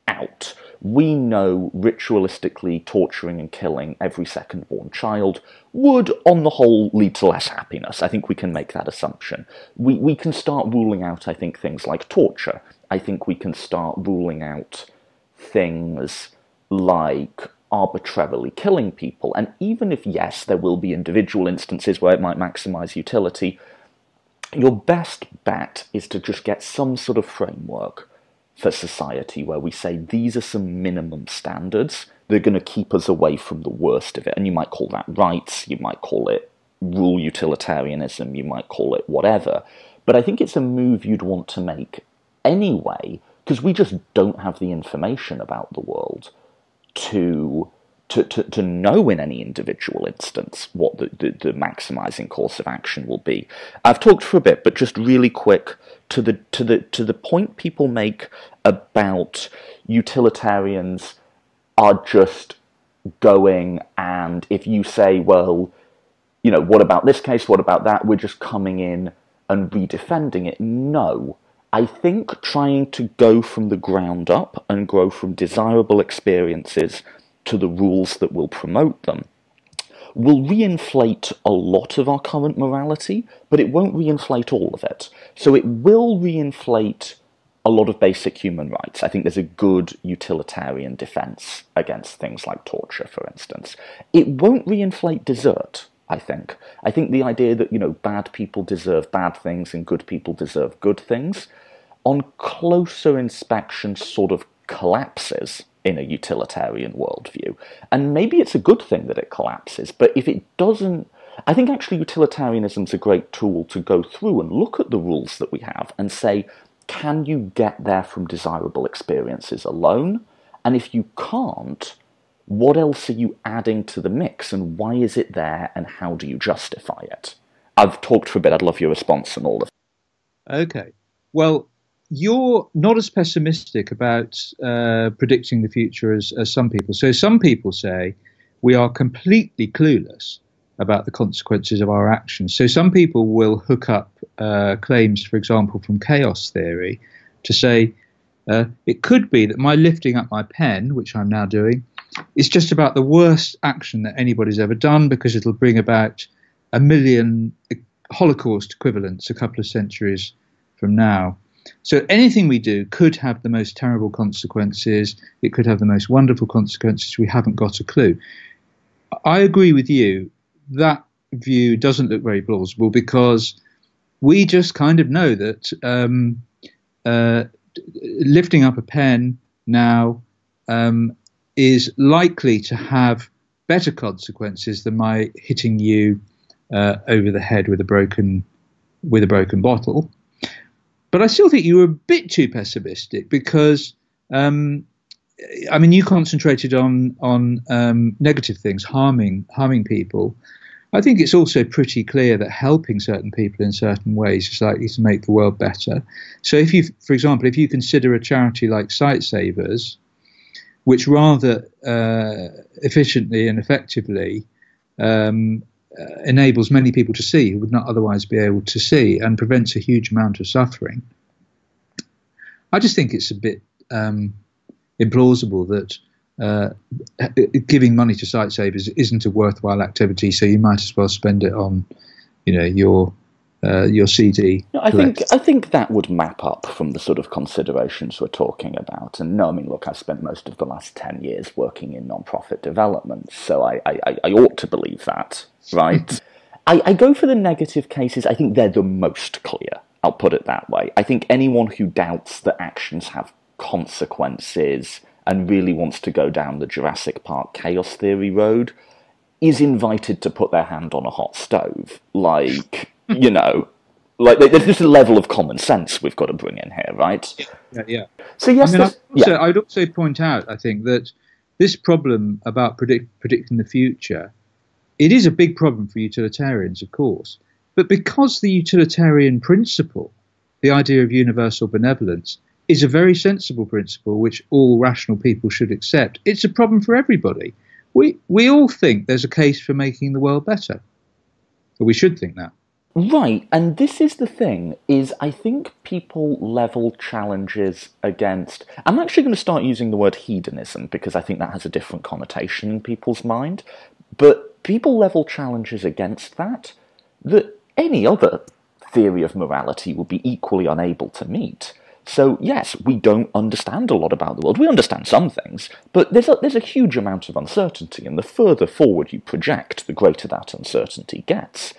B: out. We know ritualistically torturing and killing every second born child would, on the whole, lead to less happiness. I think we can make that assumption. We, we can start ruling out, I think, things like torture. I think we can start ruling out things like arbitrarily killing people. And even if, yes, there will be individual instances where it might maximize utility, your best bet is to just get some sort of framework for society where we say these are some minimum standards that are going to keep us away from the worst of it. And you might call that rights, you might call it rule utilitarianism, you might call it whatever. But I think it's a move you'd want to make anyway, because we just don't have the information about the world to to, to, to know in any individual instance what the, the, the, maximizing course of action will be. I've talked for a bit, but just really quick to the to the to the point people make about utilitarians are just going and if you say, well, you know, what about this case, what about that, we're just coming in and redefending it. No. I think trying to go from the ground up and grow from desirable experiences to the rules that will promote them will reinflate a lot of our current morality, but it won't reinflate all of it. So it will reinflate a lot of basic human rights. I think there's a good utilitarian defense against things like torture, for instance. It won't reinflate desert. I think. I think the idea that, you know, bad people deserve bad things and good people deserve good things, on closer inspection sort of collapses in a utilitarian worldview. And maybe it's a good thing that it collapses, but if it doesn't, I think actually utilitarianism is a great tool to go through and look at the rules that we have and say, can you get there from desirable experiences alone? And if you can't, what else are you adding to the mix and why is it there and how do you justify it? I've talked for a bit. I'd love your response on all of
A: Okay. Well, you're not as pessimistic about uh, predicting the future as, as some people. So some people say we are completely clueless about the consequences of our actions. So some people will hook up uh, claims, for example, from chaos theory, to say uh, it could be that my lifting up my pen, which I'm now doing, is just about the worst action that anybody's ever done because it'll bring about a million Holocaust equivalents a couple of centuries from now. So anything we do could have the most terrible consequences. It could have the most wonderful consequences. We haven't got a clue. I agree with you. That view doesn't look very plausible because we just kind of know that um, uh, lifting up a pen now um, is likely to have better consequences than my hitting you uh, over the head with a broken with a broken bottle. But I still think you were a bit too pessimistic because, um, I mean, you concentrated on on um, negative things, harming harming people. I think it's also pretty clear that helping certain people in certain ways is likely to make the world better. So, if you, for example, if you consider a charity like Sightsavers, which rather uh, efficiently and effectively um, uh, enables many people to see who would not otherwise be able to see and prevents a huge amount of suffering. I just think it's a bit um, implausible that uh, giving money to Sightsavers isn't a worthwhile activity, so you might as well spend it on, you know, your uh, your CD.
B: No, I think I think that would map up from the sort of considerations we're talking about. And no, I mean, look, I've spent most of the last ten years working in non-profit development, so I I, I ought to believe that, right? (laughs) I, I go for the negative cases. I think they're the most clear. I'll put it that way. I think anyone who doubts that actions have consequences and really wants to go down the Jurassic Park chaos theory road is invited to put their hand on a hot stove. Like, (laughs) you know, like there's just a level of common sense we've got to bring in here, right?
A: Yeah, yeah.
B: So yes,
A: I mean, I'd, also,
B: yeah.
A: I'd also point out, I think that this problem about predict, predicting the future, it is a big problem for utilitarians, of course, but because the utilitarian principle, the idea of universal benevolence, is a very sensible principle which all rational people should accept, it's a problem for everybody. We we all think there's a case for making the world better, or we should think that.
B: Right, and this is the thing, is I think people level challenges against I'm actually going to start using the word hedonism because I think that has a different connotation in people's mind. But people level challenges against that that any other theory of morality would be equally unable to meet. So yes, we don't understand a lot about the world. We understand some things, but there's a, there's a huge amount of uncertainty, and the further forward you project, the greater that uncertainty gets.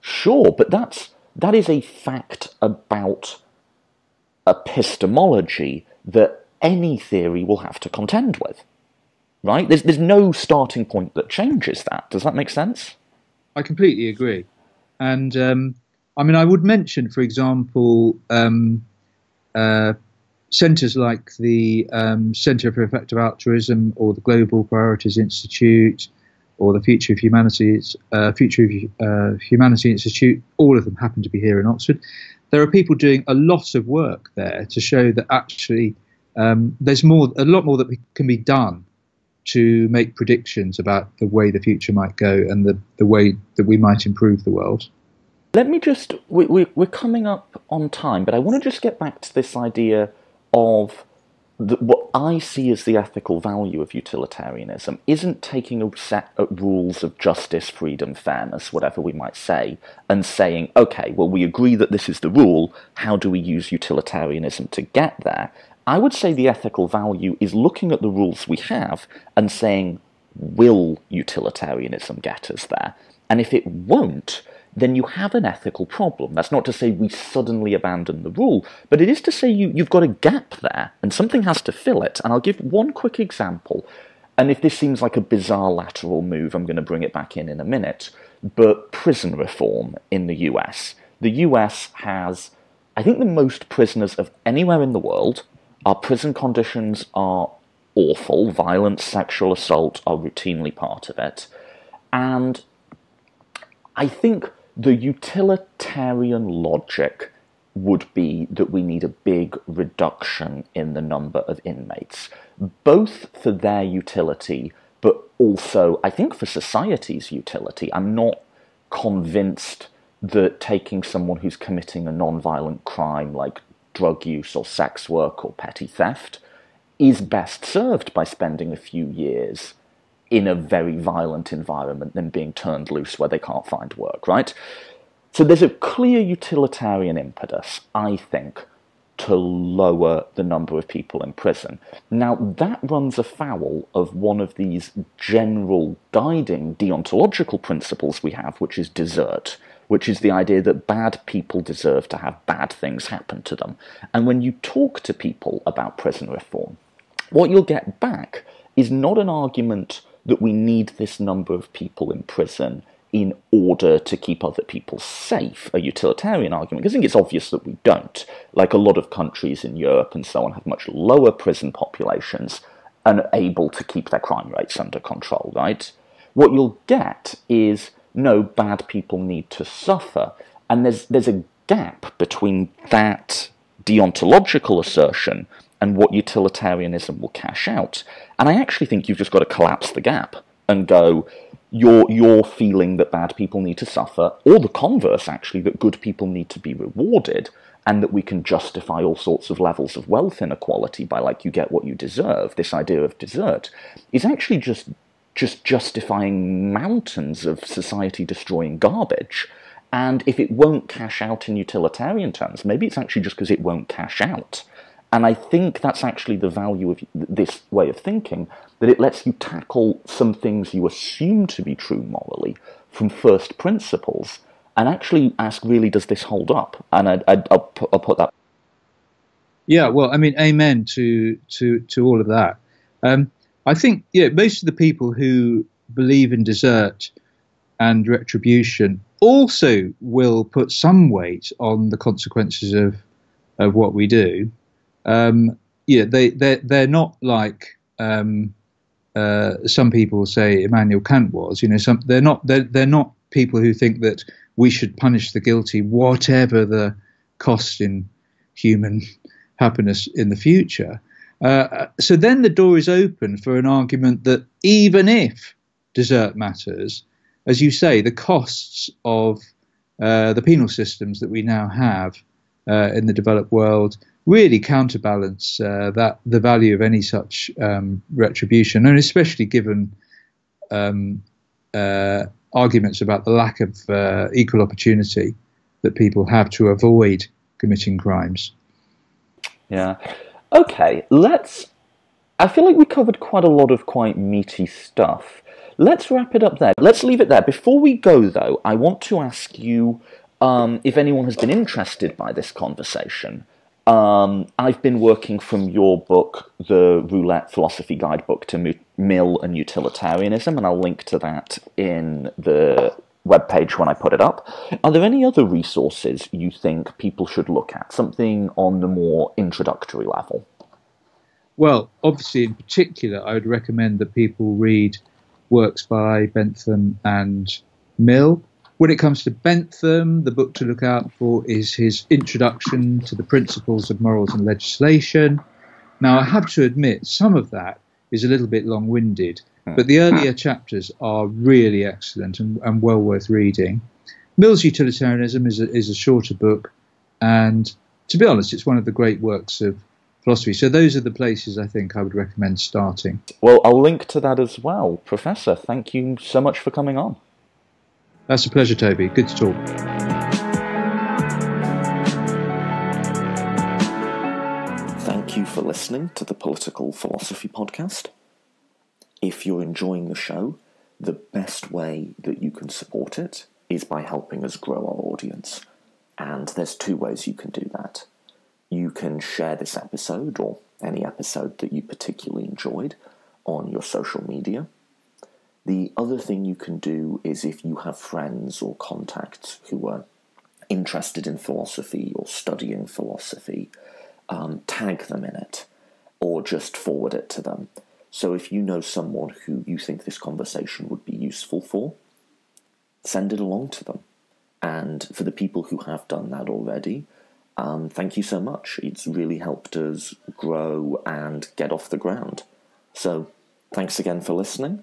B: Sure, but that's that is a fact about epistemology that any theory will have to contend with. Right? There's there's no starting point that changes that. Does that make sense?
A: I completely agree. And um, I mean, I would mention, for example, um, uh, centres like the um, Centre for Effective Altruism or the Global Priorities Institute or the Future of Humanities, uh, Future of uh, Humanity Institute, all of them happen to be here in Oxford. There are people doing a lot of work there to show that actually um, there's more, a lot more that can be done to make predictions about the way the future might go and the, the way that we might improve the world.
B: Let me just, we, we, we're coming up on time, but I want to just get back to this idea of what I see as the ethical value of utilitarianism isn't taking a set of rules of justice, freedom, fairness, whatever we might say, and saying, okay, well, we agree that this is the rule, how do we use utilitarianism to get there? I would say the ethical value is looking at the rules we have and saying, will utilitarianism get us there? And if it won't, then you have an ethical problem. That's not to say we suddenly abandon the rule, but it is to say you, you've got a gap there, and something has to fill it. And I'll give one quick example. And if this seems like a bizarre lateral move, I'm going to bring it back in in a minute. But prison reform in the US. The US has, I think, the most prisoners of anywhere in the world. Our prison conditions are awful. Violence, sexual assault are routinely part of it. And I think the utilitarian logic would be that we need a big reduction in the number of inmates, both for their utility, but also, I think, for society's utility. I'm not convinced that taking someone who's committing a non-violent crime like drug use or sex work or petty theft is best served by spending a few years in a very violent environment than being turned loose where they can't find work, right? So there's a clear utilitarian impetus, I think, to lower the number of people in prison. Now, that runs afoul of one of these general guiding deontological principles we have, which is desert, which is the idea that bad people deserve to have bad things happen to them. And when you talk to people about prison reform, what you'll get back is not an argument that we need this number of people in prison in order to keep other people safe, a utilitarian argument, because I think it's obvious that we don't. Like a lot of countries in Europe and so on have much lower prison populations and are able to keep their crime rates under control, right? What you'll get is no, bad people need to suffer. And there's, there's a gap between that deontological assertion and what utilitarianism will cash out. And I actually think you've just got to collapse the gap and go, you're, you're feeling that bad people need to suffer, or the converse, actually, that good people need to be rewarded, and that we can justify all sorts of levels of wealth inequality by, like, you get what you deserve, this idea of desert, is actually just, just justifying mountains of society destroying garbage. And if it won't cash out in utilitarian terms, maybe it's actually just because it won't cash out. And I think that's actually the value of this way of thinking, that it lets you tackle some things you assume to be true morally from first principles and actually ask, really, does this hold up? And I, will put, I'll put that.
A: Yeah, well, I mean, amen to, to, to all of that. Um, I think yeah, most of the people who believe in desert and retribution also will put some weight on the consequences of of what we do. Um, yeah, they they they're not like um, uh, some people say Immanuel Kant was. You know, some they're not they're they're not people who think that we should punish the guilty, whatever the cost in human (laughs) happiness in the future. Uh, so then the door is open for an argument that even if desert matters, as you say, the costs of uh, the penal systems that we now have uh, in the developed world really counterbalance uh, that the value of any such um, retribution, and especially given um, uh, arguments about the lack of uh, equal opportunity that people have to avoid committing crimes.
B: Yeah. Okay, let's. I feel like we covered quite a lot of quite meaty stuff. Let's wrap it up there. Let's leave it there. Before we go, though, I want to ask you um, if anyone has been interested by this conversation. Um, I've been working from your book, the Routledge Philosophy Guidebook to Mill and Utilitarianism, and I'll link to that in the webpage when I put it up. Are there any other resources you think people should look at? Something on the more introductory level?
A: Well, obviously, in particular, I would recommend that people read works by Bentham and Mill. When it comes to Bentham, the book to look out for is his Introduction to the Principles of Morals and Legislation. Now, I have to admit, some of that is a little bit long winded, but the earlier chapters are really excellent and, and well worth reading. Mill's Utilitarianism is a, is a shorter book, and to be honest, it's one of the great works of philosophy. So those are the places I think I would recommend starting.
B: Well, I'll link to that as well. Professor, thank you so much for coming on.
A: That's a pleasure, Toby. Good to talk.
B: Thank you for listening to the Political Philosophy Podcast. If you're enjoying the show, the best way that you can support it is by helping us grow our audience. And there's two ways you can do that. You can share this episode or any episode that you particularly enjoyed on your social media the other thing you can do is if you have friends or contacts who are interested in philosophy or studying philosophy, um, tag them in it or just forward it to them. So if you know someone who you think this conversation would be useful for, send it along to them. And for the people who have done that already, um, thank you so much. It's really helped us grow and get off the ground. So thanks again for listening